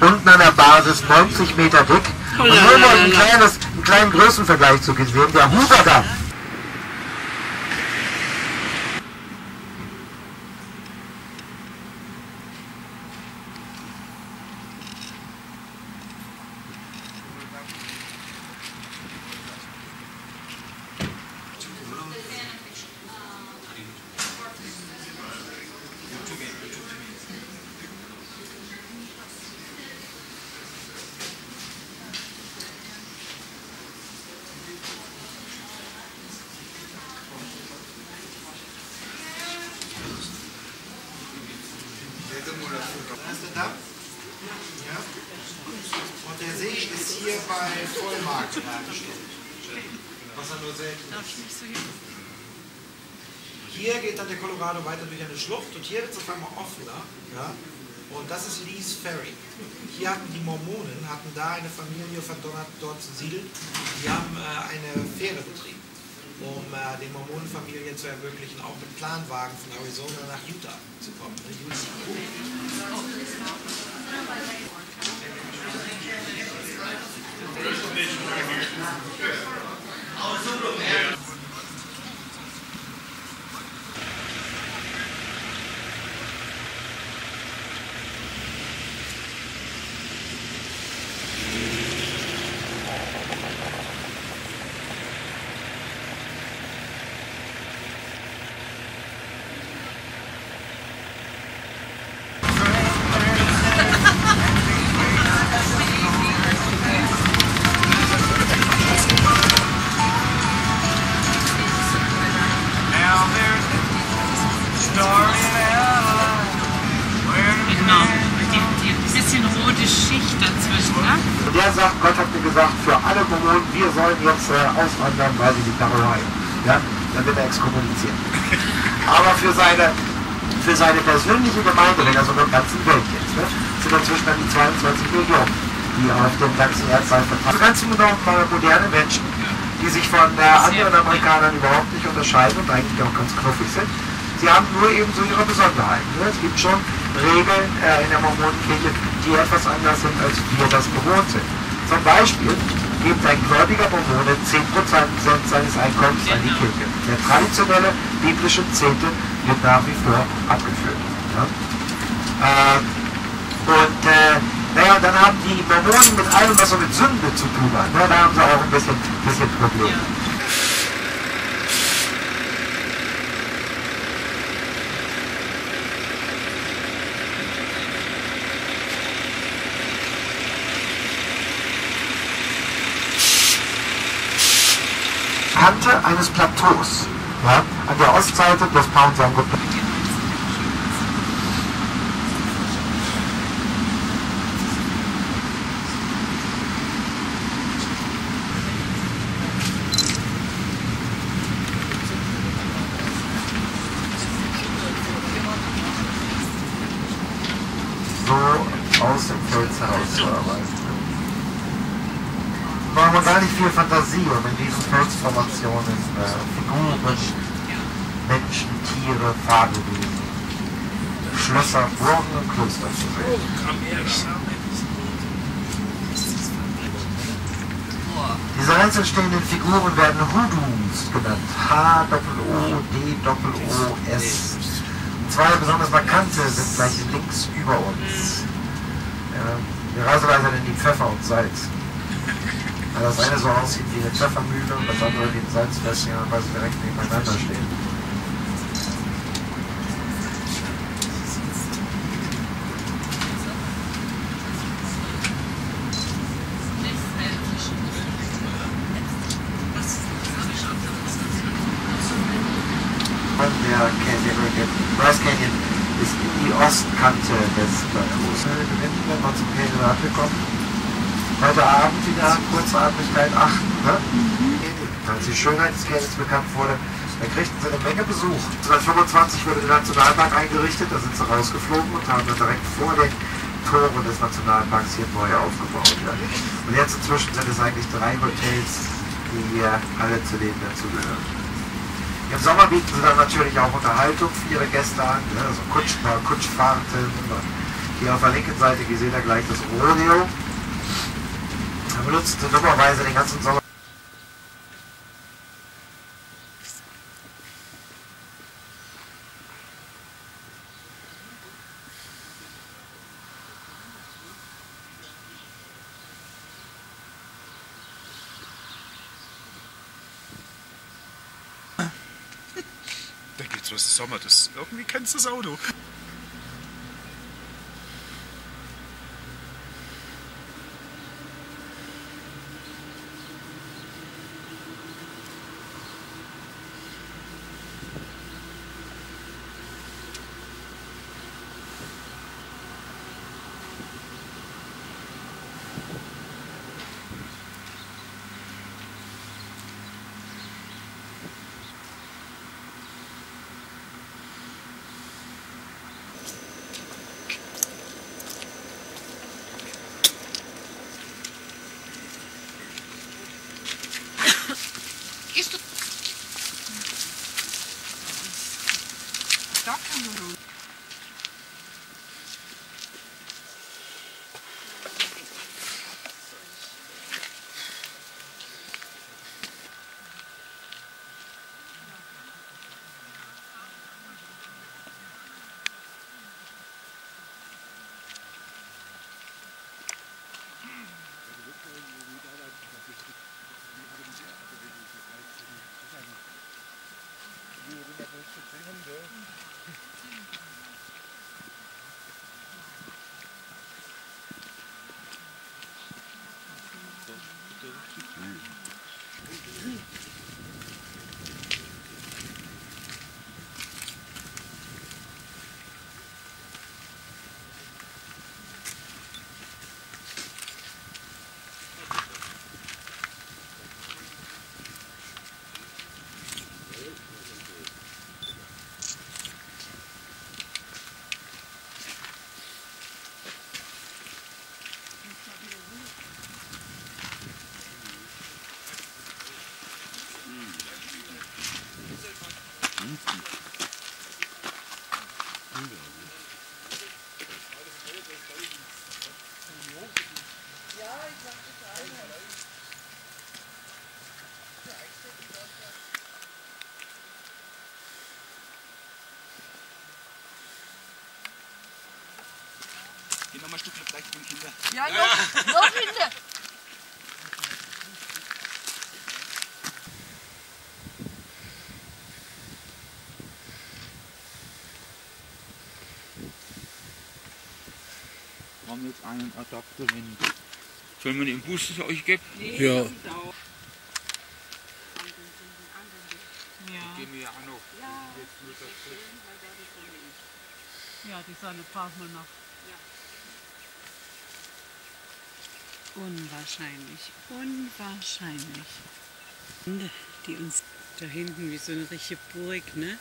Unten an der Basis 90 Meter dick. Und nur mal ein kleines, einen kleinen Größenvergleich zu gesehen, der Hoover-Damm. Das ist der Damm. Ja. Und der See ist hier bei Vollmarkt hergestellt. Was er nur selten ist. Hier geht dann der Colorado weiter durch eine Schlucht und hier wird es auf einmal offener. Ja? Und das ist Lee's Ferry. Hier hatten die Mormonen, hatten da eine Familie von dort, zu siedeln. Die haben äh, eine Fähre betrieben, um äh, den Mormonenfamilien zu ermöglichen, auch mit Planwagen von Arizona nach Utah zu kommen. Ne? Utah. Genau. Auswandern, weil sie nicht nach Ohio. Ja? Dann wird er exkommuniziert. Aber für seine, für seine persönliche Gemeinde, wenn er so einer ganzen Welt jetzt, ne, sind inzwischen dann die 22 Millionen, die auf dem ganzen Erdseil verteilt sind. Ganz normale moderne Menschen, die sich von äh, anderen Amerikanern überhaupt nicht unterscheiden und eigentlich auch ganz knuffig sind. Sie haben nur eben so ihre Besonderheiten. Ne? Es gibt schon Regeln äh, in der Mormonenkirche, die etwas anders sind, als wir das gewohnt sind. Zum Beispiel gibt ein gläubiger Mormone 10% seines Einkommens an die Kirche. Der traditionelle biblische Zehnte wird nach wie vor abgeführt. Ja? Äh, und äh, naja, dann haben die Mormonen mit allem, was so mit Sünde zu tun hat, ne? da haben sie auch ein bisschen, bisschen Probleme. Mitte eines Plateaus, ja, an der Ostseite des Paunsango so aus dem Fels herauszuarbeiten. Da braucht man gar nicht viel Fantasie, um in diesen Felsformationen äh, Figuren, Menschen, Tiere, Fabelwesen, Schlösser, Burgen und Klöster zu sehen. Diese einzeln stehenden Figuren werden Hoodoos genannt. H-O-O-D-O-S. Zwei besonders markante sind gleich links über uns. Die Reiseweise nennen die Pfeffer und Salz. Weil das eine so aussieht wie eine Pfeffermühle und das andere wie ein Salzfässchen, weil sie direkt nebeneinander stehen. von der Canyon River. Bryce Canyon ist die Ostkante des Plateaus. Wenn wir zum Canyon angekommen. Heute Abend wieder Kurzatmigkeit achten. Ne? Als die Schönheit des Canyons bekannt wurde, da kriegten sie eine Menge Besuch. 1925 wurde der Nationalpark eingerichtet, da sind sie rausgeflogen und haben dann direkt vor den Toren des Nationalparks hier neu aufgebaut. Ja. Und jetzt inzwischen sind es eigentlich drei Hotels, die hier alle zu denen dazugehören. Im Sommer bieten sie dann natürlich auch Unterhaltung für ihre Gäste an, ne? also Kutsch, Kutschfahrten. Hier auf der linken Seite, seht ja gleich das Rodeo. Sie dummerweise den ganzen Sommer. Da geht's was Sommer. Das, irgendwie kennst du das Auto. Ein Stück gleich von Kinder. Ja, noch, noch hinter. Wir haben jetzt einen Adapter, wenn Sollen wir den Bus euch geben? Wir ja auch noch. Ja. Die Sonne brauchen wir noch. Unwahrscheinlich, unwahrscheinlich. Die uns da hinten wie so eine richtige Burg, ne?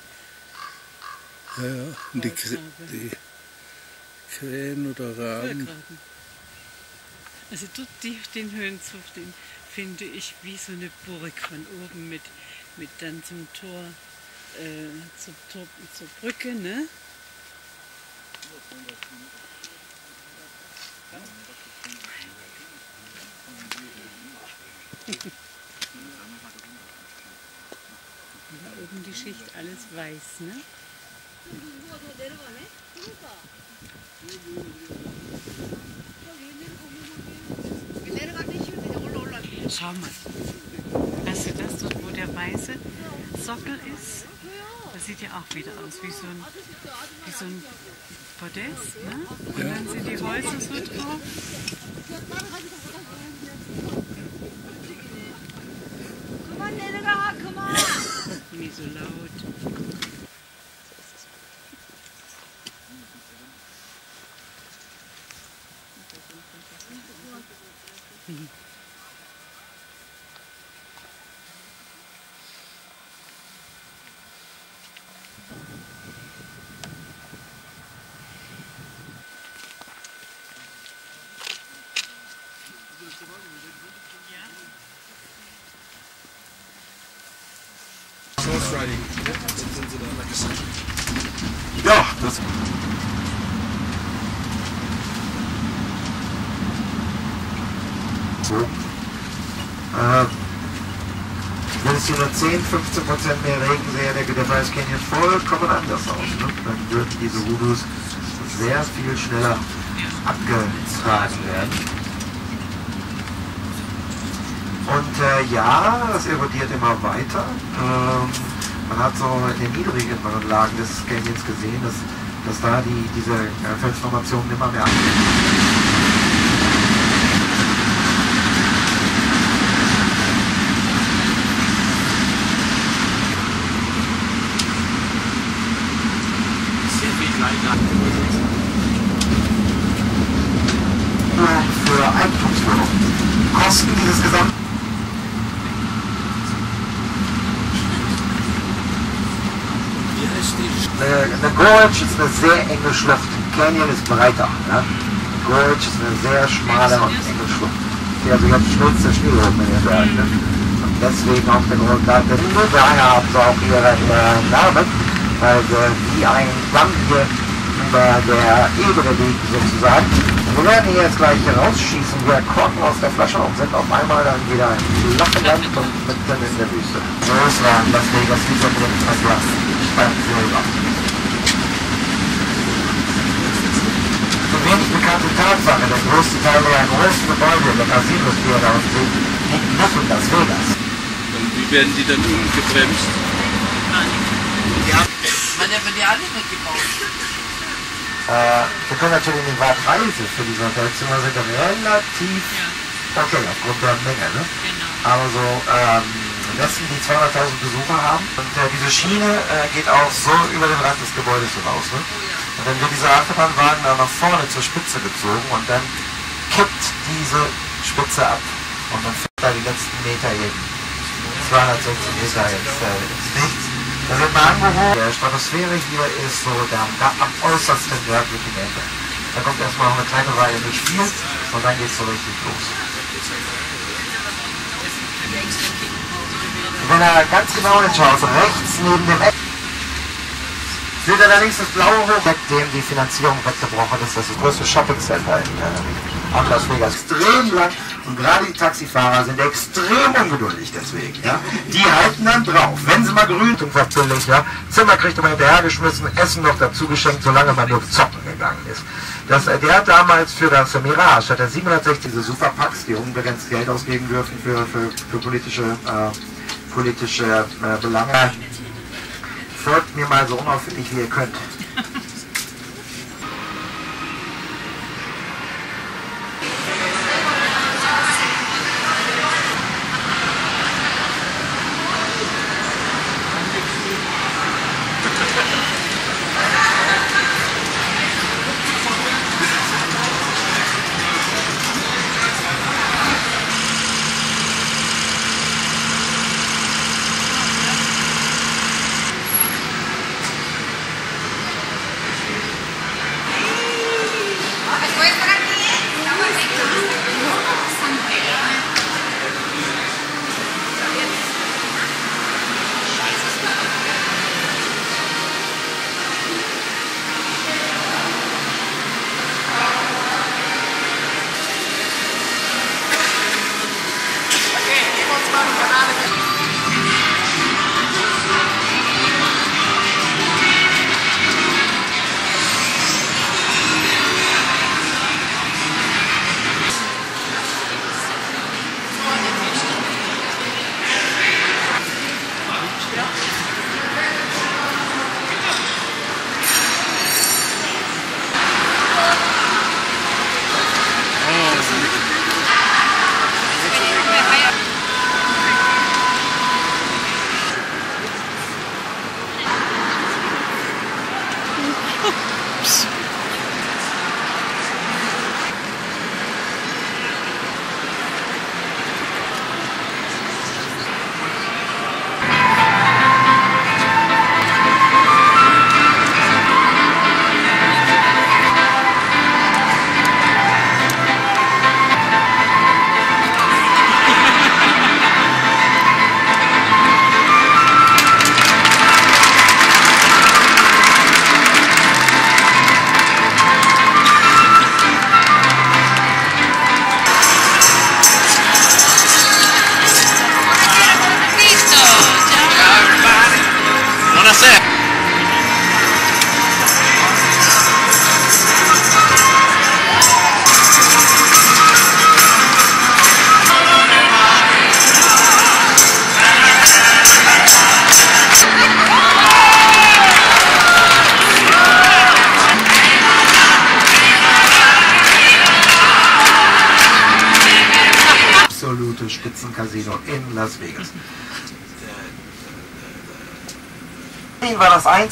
Ja, ja. Und die, Krä die Krähen oder Raben. Also dort die, den Höhenzug, den finde ich wie so eine Burg von oben mit, mit dann zum Tor, äh, zur, Tor, zur Brücke, ne? Und da oben die Schicht alles weiß, ne? Schau mal. Du das dort, wo der weiße Sockel ist? Das sieht ja auch wieder aus wie so ein, wie so ein Podest, ne? Und dann sind die Häuser so drauf. So laut. Mhm. Horse Riding. Ja, dann sind sie da in Ja, das. So. Äh, wenn es hier nur 10, 15 Prozent mehr Regen sehe, der, der Bryce Canyon vollkommen anders aus. Ne? Dann würden diese Voodoos sehr viel schneller abgetragen werden. Und äh, ja, es erodiert immer weiter. Ähm, man hat so in den niedrigeren Lagen des Canyons gesehen, dass, dass da die, diese äh, Felsformationen immer mehr kleiner. für Eigentumswohnungen. Kosten dieses Gesamt Wie heißt die? Eine, eine Gorge ist eine sehr enge Schlucht. Canyon ist breiter. Ne? Eine Gorge ist eine sehr schmale und enge Schlucht. Die also schmilzt der Schnee oben in den Bergen. Ne? Und deswegen auch der Grund der daher haben sie auch ihre äh, Namen, weil sie wie ein Damm hier über der Ebene liegen sozusagen. Und wir werden hier jetzt gleich rausschießen, wie ein Korken aus der Flasche und sind auf einmal dann wieder im flachen Land und mitten in der Wüste. So ist war Las Vegas, dieser Grund, was wir beim Silber. Wenig bekannte Tatsache, der größte Teil der größten Gebäude der Casinos, die da unten seht, liegt noch in Las Vegas. Und wie werden die dann umgebremst? Man hat die alle mitgebaut. Äh, wir können natürlich die Preise für diese Hotelzimmer sind relativ okay aufgrund der Menge. Ne? Aber so ähm, Messen, die 200.000 Besucher haben und äh, diese Schiene äh, geht auch so über den Rand des Gebäudes hinaus. Ne? Und dann wird dieser Achterbahnwagen dann nach vorne zur Spitze gezogen und dann kippt diese Spitze ab und dann fährt da die letzten Meter eben 260 Meter ins, äh, Nichts. Da wird man angehoben. Der Stratosphäre hier ist so der, am äußersten nördlichen Ende. Da kommt erstmal noch eine kleine Weile nicht viel und dann geht es so richtig los. Wenn er ganz genau hinschaut, rechts neben dem Eck, seht ihr da links das blaue Hoch, mit dem die Finanzierung weggebrochen ist. Das ist das größte Shoppingcenter in äh, Las Vegas. Extrem lang und gerade die Taxifahrer sind extrem ungeduldig deswegen. Ja? Die halten dann drauf. Wenn sie mal grün sind, natürlich, ja, Zimmer kriegt man hinterhergeschmissen, Essen noch dazu geschenkt, solange man nur zocken gegangen ist. Das, äh, der hat damals für das Mirage, hat er 760 diese Superpacks, die unbegrenzt Geld ausgeben dürfen für, für, für politische, äh, politische äh, Belange. Folgt mir mal so unauffällig, wie ihr könnt.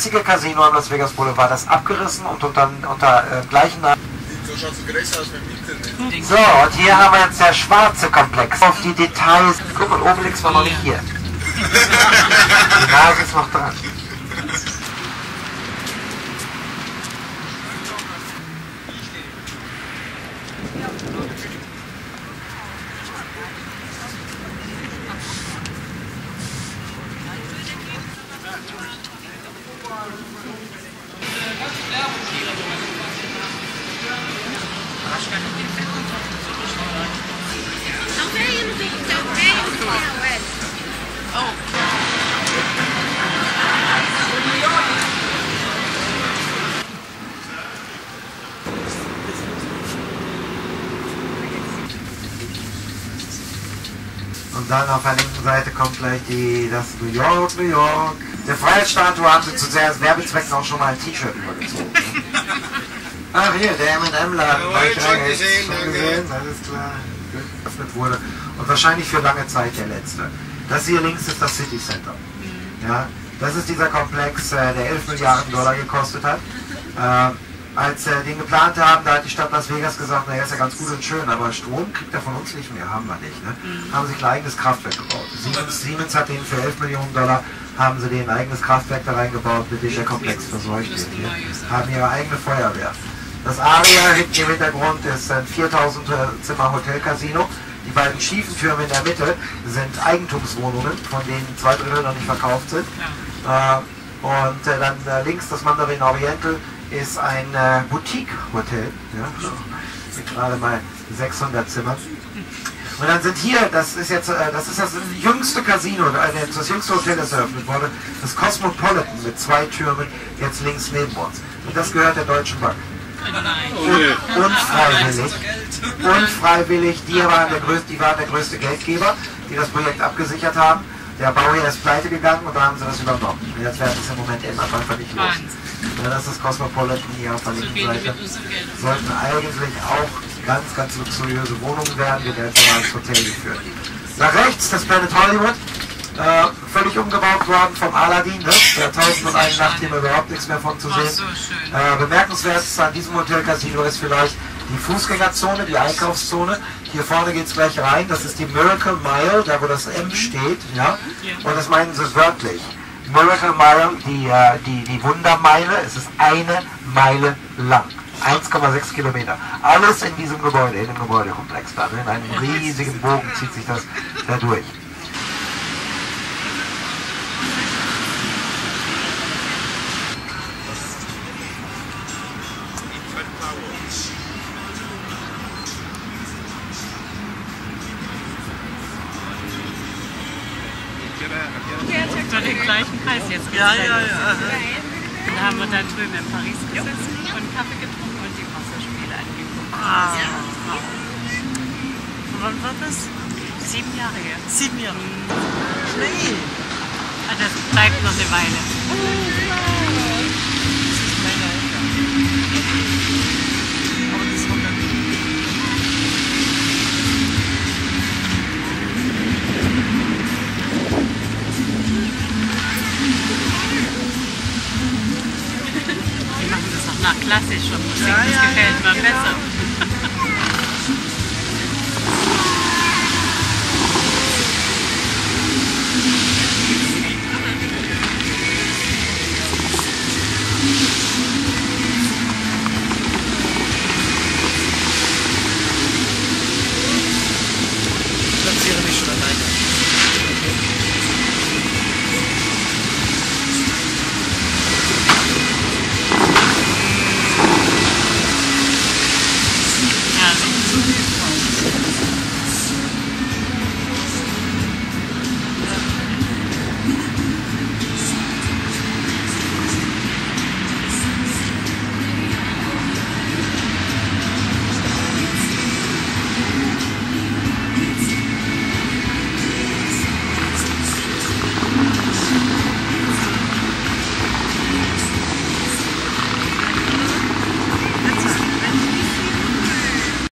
Einzige Casino am Las Vegas Boulevard, das abgerissen und unter, unter äh, gleichen Namen. So schaut so größer aus beim Internet. So, und hier haben wir jetzt der schwarze Komplex. Auf die Details. Guck mal, Obelix war noch nicht hier. Die Nase ist noch dran. Und dann auf der linken Seite kommt gleich die, das New York, New York. Der Freiheitsstatue haben sie zu sehr Werbezwecken auch schon mal ein T-Shirt übergezogen. Ach hier, der M&M-Laden. Gleich schon gesehen, Schon gesehen, alles klar. Geöffnet wurde. Und wahrscheinlich für lange Zeit der letzte. Das hier links ist das City Center. Ja, das ist dieser Komplex, äh, der 11 Milliarden Dollar gekostet hat. Äh, als äh, den geplant haben, da hat die Stadt Las Vegas gesagt, naja, ist ja ganz gut und schön, aber Strom kriegt er von uns nicht mehr, haben wir nicht. Ne? Haben sich ein eigenes Kraftwerk gebaut. Siemens, Siemens hat denen für 11 Millionen Dollar, haben sie ein eigenes Kraftwerk da reingebaut, mit dem der Komplex verseucht wird. Haben ihre eigene Feuerwehr. Das Aria hinten im Hintergrund ist ein 4000 Zimmer Hotel-Casino. Die beiden schiefen Türme in der Mitte sind Eigentumswohnungen, von denen zwei Drittel noch nicht verkauft sind. Äh, und äh, dann äh, links das Mandarin Oriental ist ein äh, Boutique-Hotel. Ja? Mit gerade mal 600 Zimmern. Und dann sind hier, das ist jetzt, äh, das ist das jüngste Casino, äh, das jüngste Hotel, das eröffnet wurde, das Cosmopolitan mit zwei Türmen, jetzt links neben uns. Und das gehört der Deutschen Bank. Un unfreiwillig, unfreiwillig, die waren, der größte, die waren der größte Geldgeber, die das Projekt abgesichert haben. Der Bauherr ist pleite gegangen und da haben sie das übernommen. Und jetzt werden sie es im Moment ändern, einfach nicht los. Ja, das ist Cosmopolitan hier auf der linken Seite. Sollten eigentlich auch ganz, ganz luxuriöse Wohnungen werden, wird jetzt mal ins Hotel geführt. Nach rechts das Planet Hollywood. Äh, völlig umgebaut worden vom Aladdin, ne? Der 1001 Nacht hier überhaupt nichts mehr von zu sehen. Äh, bemerkenswert an diesem Hotel Casino ist vielleicht die Fußgängerzone, die Einkaufszone. Hier vorne geht es gleich rein. Das ist die Miracle Mile, da wo das M steht. Ja? Und das meinen sie wörtlich. Miracle Mile, die, äh, die, die Wundermeile, es ist eine Meile lang. 1,6 Kilometer. Alles in diesem Gebäude, in dem Gebäudekomplex da. ne? In einem riesigen Bogen zieht sich das da durch. Ja, ja, ja. Da haben wir da drüben in Paris gesessen und Kaffee getrunken und die Wasserspiele angeguckt. Ah. Wann war das? Sieben Jahre her. Sieben Jahre. Nee. Ah, Das bleibt noch eine Weile. Machen das auch nach klassisch klassische Musik, ja, das gefällt mir genau. besser.